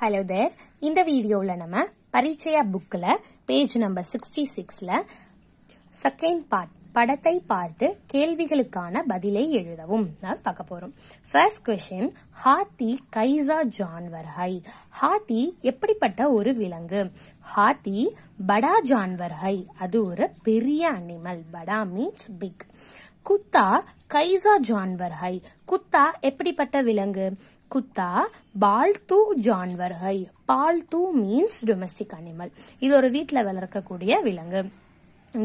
Hello தேர் இந்த வீடியோவில் நம்ம பரீட்சையா புக்கில் பேஜ் நம்பர் சிக்ஸ்டி சிக்ஸில் செகண்ட் பார்ட் படத்தை பார்த்து கேள்விகளுக்கான பதிலை எழுதவும் நான் பார்க்க போகிறோம் ஃபர்ஸ்ட் கொஷின் ஹாத்தி கைசா ஜான்வர் ஹை ஹாத்தி எப்படிப்பட்ட ஒரு விலங்கு? ஹாத்தி படா ஜான்வர் ஹை அது ஒரு பெரிய அனிமல் படா மீன்ஸ் பிக் குத்தா கைசா ஜான்வர் ஹை குத்தா எப்படிப்பட்ட விலங்கு? குத்தா பால்து ஜான்வர் ஹை பால்து மீன்ஸ் டொமஸ்டிக் அனிமல் இது ஒரு வீட்டில் வளர்க்கக்கூடிய விலங்கு.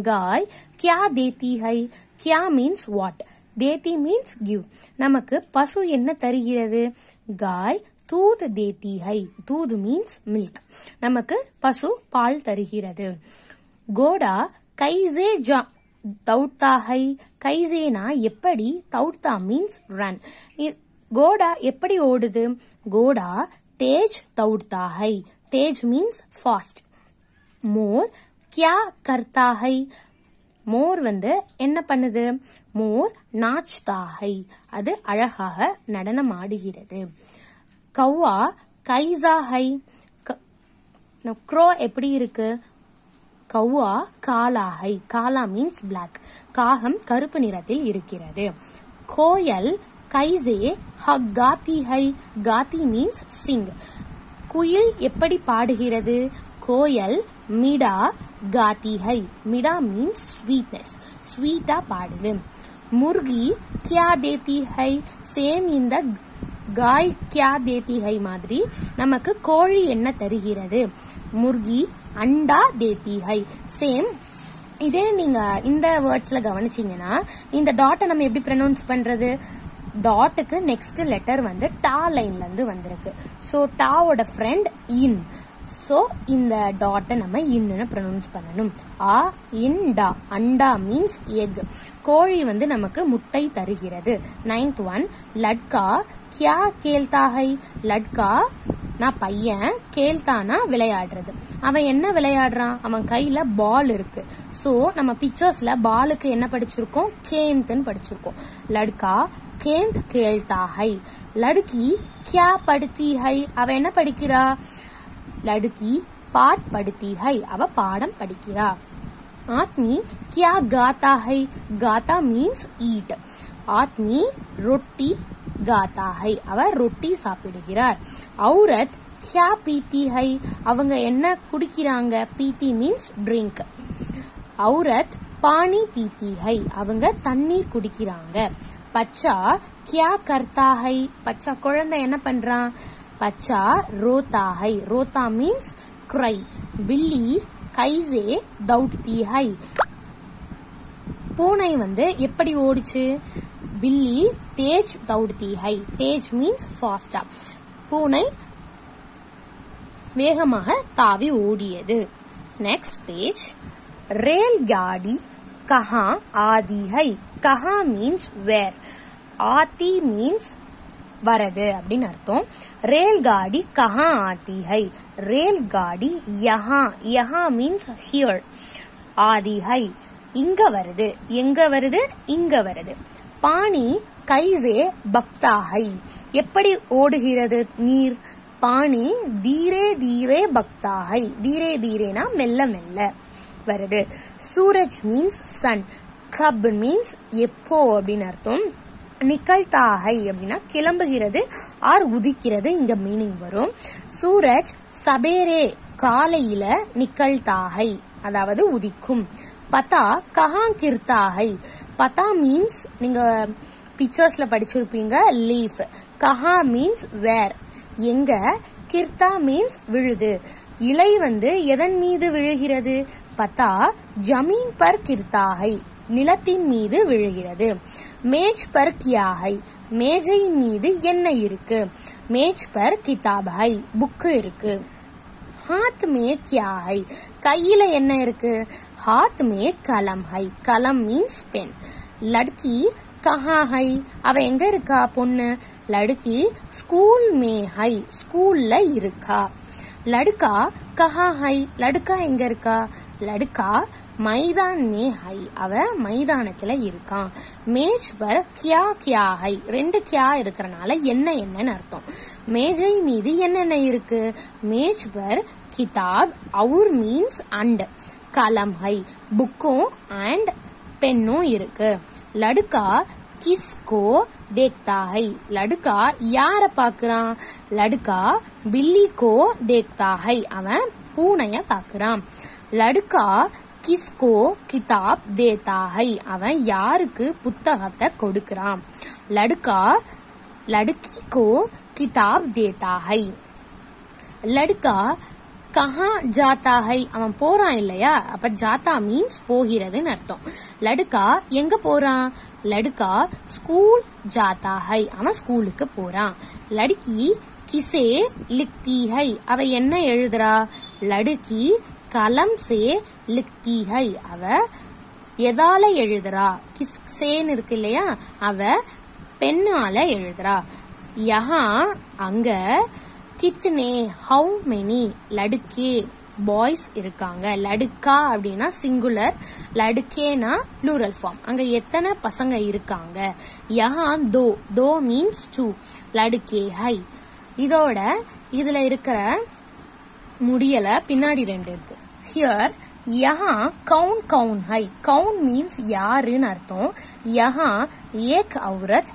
காய் கியா தேத்தி ஹை. கியா மீன்ஸ் வாட் தேத்தி மீன்ஸ் கிவ் நமக்கு பசு என்ன தருகிறது? காய் தூத் தேத்தி ஹை. தூத் மீன்ஸ் மில்க் நமக்கு பசு பால் தருகிறது. கோடா கைசே ஜா தௌத்தாஹை கைசேனா எப்படி தௌத்தா மீன்ஸ் ரன் கோடா எப்படி ஓடுது? கோடா தேஜ் தௌடா தேஜ் மீன்ஸ் ஃபாஸ்ட் மோர் கியா கர்த்தாஹை. மோர் வந்து என்ன பண்ணுது? மோர் நாச்தாஹை. அது அழகாக நடனம் ஆடுகிறது கௌவா கைசாஹை. க்ரோ எப்படி இருக்கு? கௌவா காலாகை காலா மீன்ஸ் பிளாக் காகம் கருப்பு நிறத்தில் இருக்கிறது. கோயல் கைசே ஹக் காத்தி ஹை காத்தி மீன்ஸ் சிங் குயில் எப்படி பாடுகிறது? கோயல் மிடா காத்தி ஹை மிடா மீன்ஸ் ஸ்வீட்னஸ் ஸ்வீட்டா பாடுது. முர்கி கியா தேத்தி ஹை சேம் இந்த காய் கியா தேத்தி மாதிரி நமக்கு கோழி என்ன தருகிறது. முர்கி அண்டா தேத்திகை சேம் இதே நீங்க இந்த வேர்ட்ஸ்ல கவனிச்சீங்கன்னா இந்த டாட்டை நம்ம எப்படி ப்ரனௌன்ஸ் பண்றது? டாட்டுக்கு நெக்ஸ்ட் லெட்டர் வந்து டா லைன்ல இருந்து வந்திருக்கு. ஸோ டாவோட ஃப்ரெண்ட் இன் ஸோ இந்த டாட்டை நம்ம இன்னு ப்ரொனவுன்ஸ் பண்ணணும். ஆ இன்டா அண்டா மீன்ஸ் எக் கோழி வந்து நமக்கு முட்டை தருகிறது. நைன்த் ஒன் லட்கா கியா கேல்தா ஹை லட்கா. நான் பையன் கேல்தானா விளையாடுறது. அவன் என்ன விளையாடுறான்? அவன் கையில பால் இருக்கு. சோ நம்ம பிக்சர்ஸ்ல பாலுக்கு என்ன படிச்சிருக்கோம்? கேந்த்னு படிச்சிருக்கோம். லட்கா கேந்த் கேள்தா ஹை லடுக்கி கியா படுத்தி ஹை அவ என்ன படிக்கிறா? லடுக்கி பாட் படுத்தி ஹை அவ பாடம் படிக்கிறா. ஆத்மி கியா காத்தா ஹை காத்தா மீன்ஸ் ஈட் ஆத்மி ரொட்டி காத்தா ஹை அவர் ரொட்டி சாப்பிடுகிறார். அவுரத் கியா பீத்தி ஹை அவங்க என்ன குடிக்கிறாங்க? பீத்தி மீன்ஸ் ட்ரிங்க் அவுரத் பானி பீத்தி ஹை அவங்க தண்ணீர் குடிக்கிறாங்க. பச்சா கியா கர்த்தா ஹை பச்சா குழந்தை என்ன பண்றான்? பச்சா ரோத்தா ஹை ரோத்தா மீன்ஸ் கிரை பில்லி கைசே தௌட்தி ஹை பூனை வந்து எப்படி ஓடிச்சு? பில்லி தேஜ் தௌடுத்தி ஹை தேஜ் மீன்ஸ் ஃபாஸ்டா பூனை வேகமாக தாவி ஓடியது. நெக்ஸ்ட் பேஜ் ரேல் காடி கஹா ஆதி ஹை கஹா மீன்ஸ் வேர் ஆதி மீன்ஸ் வரது அப்படின்னு அர்த்தம். ரேல் காடி கஹா ஆதி ஹை ரேல் காடி யஹா. யஹா மீன்ஸ் ஹியர் ஆதி ஹை இங்க வருது. எங்க வருது? இங்க வருது. பாணி கைசே பக்தாகை எப்படி ஓடுகிறது நீர்? பாணி தீரே தீரே பக்தாகை தீரே தீரேனா மெல்ல மெல்ல வருது. சூரஜ் மீன்ஸ் சன் கப் மீன்ஸ் எப்போ அப்படின்னு அர்த்தம். நிகழ்த்தாகை அப்படின்னா கிளம்புகிறது ஆர் உதிக்கிறது இங்க மீனிங் வரும். சூரஜ் சபேரே காலையில நிகழ்த்தாகை அதாவது உதிக்கும். பதா கஹாங்கிர்தாகை பதா மீன்ஸ் நீங்க பிக்சர்ஸ்ல படிச்சிருப்பீங்க லீஃப் கஹா மீன்ஸ் வேர் எங்க? கிர்தா மீன்ஸ் விழுது. இலை வந்து எதன் மீது விழுகிறது? பத்தா ஜமீன் பர் கிர்தாகை நிலத்தின் மீது விழுகிறது. மேஜ் பர் கியாகை. மேஜையின் மீது என்ன இருக்கு. மேஜ் பர் கிதாப். ஹை புக்கு இருக்கு. ஹாத் மே கியா ஹை கையில என்ன இருக்கு? ஹாத் மே கலம் ஹை கலம் மீன்ஸ் பென் லட்கி கஹா ஹை அவ எங்க இருக்கா பொண்ணு? லடுக்கி ஸ்கூல் மே ஹை ஸ்கூல்ல இருக்கா. லடுக்கா கஹா ஹை லடுக்கா எங்க இருக்கா? லடுக்கா மைதான் மே ஹை அவ மைதானத்துல இருக்கான். மேஜ் பர் கியா கியா ஹை. ரெண்டு கியா இருக்கிறனால என்ன என்னன்னு அர்த்தம். மேஜை மீது என்னென்ன இருக்கு? மேஜ் பர் கிதாப் அவுர் மீன்ஸ் அண்ட். கலம் ஹை புக்கும் அண்ட் பெண்ணும் இருக்கு. லடுக்கா கிஸ்கோ தேக்தா ஹை லடுக்கா யார பாக்குறான் லடுக்கா பில்லி கோ தேக்தா ஹை அவன் பூனைய பாக்குறான் லடுக்கா கிஸ்கோ கிதாப் தேத்தா ஹை அவன் யாருக்கு புத்தகத்தை கொடுக்கிறான்? லடுக்கா லடுக்கி கோ கிதாப் தேத்தா ஹை லடுக்கா கஹா ஜாத்தா ஹை அவன் போறான் இல்லையா? அப்ப ஜாத்தா மீன்ஸ் போகிறதுன்னு அர்த்தம். லடுக்கா எங்க போறான்? லடுக்கா ஸ்கூல் ஜாத்தா ஹை அவன் ஸ்கூலுக்கு போறான். லடுக்கி கிசே லிக்தி ஹை அவ என்ன எழுதுறா? லடுக்கி கலம் சே லிக்தி ஹை அவ எதால எழுதுறா? கிஸ்சேன்னு இருக்கு இல்லையா? அவ பெண்ணால எழுதுறா. யஹா அங்க கித்னே ஹவு மெனி லடுக்கே பாய்ஸ் இருக்காங்க லடுக்கா அப்படின்னா சிங்குலர் லடுக்கேனா ப்ளூரல் ஃபார்ம் அங்க எத்தனை பசங்க இருக்காங்க? யஹா தோ. தோ மீன்ஸ் டூ லடுக்கே ஹை இதோட இதுல இருக்கிற முடியல பின்னாடி ரெண்டு இருக்கு. ஹியர் யஹா கவுன் கவுன் ஹை கவுன் மீன்ஸ் யாருன்னு அர்த்தம். யஹா ஏக் அவுரத்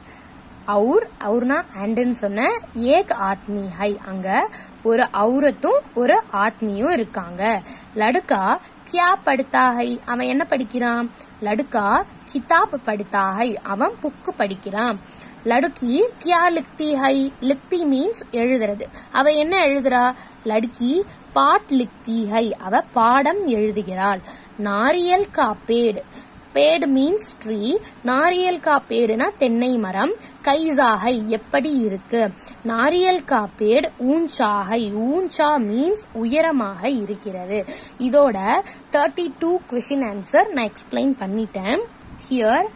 அவுர் அவுர்னா அண்டுன்னு சொன்ன ஏக் ஆத்மி ஹை. அங்க ஒரு அவுரத்தும் ஒரு ஆத்மியும் இருக்காங்க. லடுக்கா கியா படுத்தா ஹை. அவன் என்ன படிக்கிறான்? லடுக்கா கிதாப் படுத்தா ஹை. அவன் புக்கு படிக்கிறான். லடுக்கி கியா லிக்தி ஹை. லிக்தி மீன்ஸ் எழுதுறது. அவ என்ன எழுதுறா? லடுக்கி பாட் லிக்தி ஹை. அவ பாடம் எழுதுகிறாள். நாரியல் காப்பேடு. பேடு மீன்ஸ் ட்ரீ நாரியல் கா பேடுனா தென்னை மரம். கைசாகை எப்படி இருக்கு? நாரியல் கா பேடு ஊஞ்சாகை. ஊஞ்சா மீன்ஸ் உயரமாக இருக்கிறது. இதோட தேர்ட்டி டூ கொஷின் ஆன்சர் நான் எக்ஸ்பிளைன் பண்ணிட்டேன். ஹியர்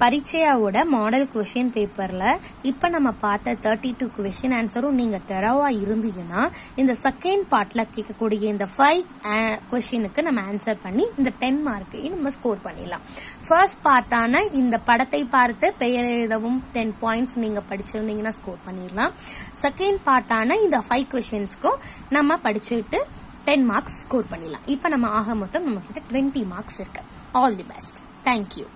பரீட்சையாவோட மாடல் கொஷின் பேப்பர்ல இப்ப நம்ம பார்த்த தேர்ட்டி டூ கொஷின் ஆன்சரும் நீங்க தெரவா இருந்தீங்கன்னா இந்த செகண்ட் பார்ட்ல கேட்கக்கூடிய இந்த ஃபைவ் கொஷினுக்கு நம்ம ஆன்சர் பண்ணி இந்த டென் மார்க்கையும் நம்ம ஸ்கோர் பண்ணிடலாம். ஃபர்ஸ்ட் பார்ட்டான இந்த படத்தை பார்த்து பெயர் எழுதவும் டென் பாயிண்ட்ஸ் நீங்க படிச்சிருந்தீங்கன்னா ஸ்கோர் பண்ணிடலாம். செகண்ட் பார்ட்டான இந்த ஃபைவ் கொஷின்ஸ்க்கும் நம்ம படிச்சுட்டு டென் மார்க்ஸ் ஸ்கோர் பண்ணிடலாம். இப்போ நம்ம ஆக மொத்தம் நம்ம கிட்ட டுவெண்ட்டி மார்க்ஸ் இருக்கு all the best thank you